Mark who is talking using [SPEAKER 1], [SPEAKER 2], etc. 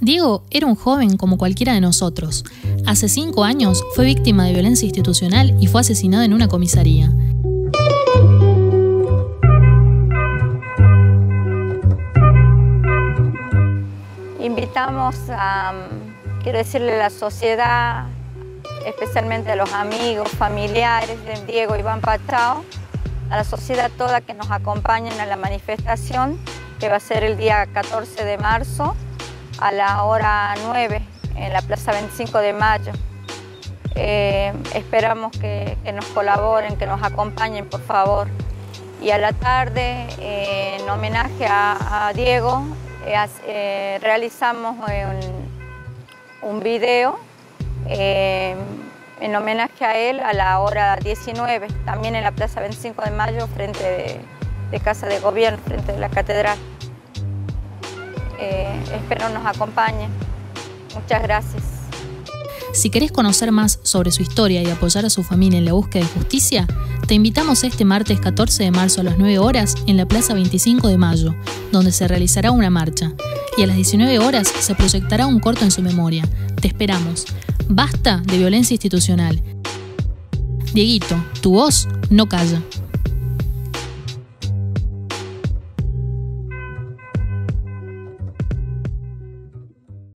[SPEAKER 1] Diego era un joven como cualquiera de nosotros. Hace cinco años fue víctima de violencia institucional y fue asesinado en una comisaría.
[SPEAKER 2] Invitamos a, quiero decirle, la sociedad, especialmente a los amigos, familiares de Diego Iván Pachao, a la sociedad toda que nos acompañen a la manifestación que va a ser el día 14 de marzo a la hora 9 en la Plaza 25 de Mayo. Eh, esperamos que, nos colaboren, que nos acompañen, por favor. Y a la tarde, eh, en homenaje a, Diego, eh, realizamos un, video en homenaje a él a la hora 19, también en la Plaza 25 de Mayo, frente de, de Casa de Gobierno, frente de la Catedral. Eh, espero nos acompañen. Muchas gracias.
[SPEAKER 1] Si querés conocer más sobre su historia y apoyar a su familia en la búsqueda de justicia, te invitamos este martes 14 de marzo a las 9 horas en la Plaza 25 de Mayo, donde se realizará una marcha. Y a las 19 horas se proyectará un corto en su memoria. Te esperamos. Basta de violencia institucional. Dieguito, tu voz no calla.